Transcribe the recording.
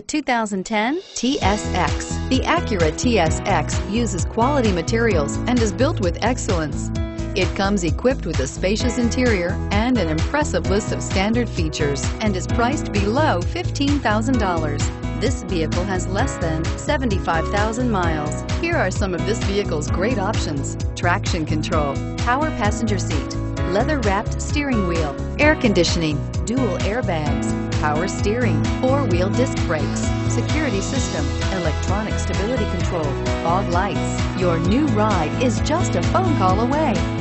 The 2010 TSX. The Acura TSX uses quality materials and is built with excellence. It comes equipped with a spacious interior and an impressive list of standard features and is priced below $15,000. This vehicle has less than 75,000 miles. Here are some of this vehicle's great options. Traction control, power passenger seat, leather-wrapped steering wheel, air conditioning, dual airbags, power steering, four-wheel disc brakes, security system, electronic stability control, fog lights. Your new ride is just a phone call away.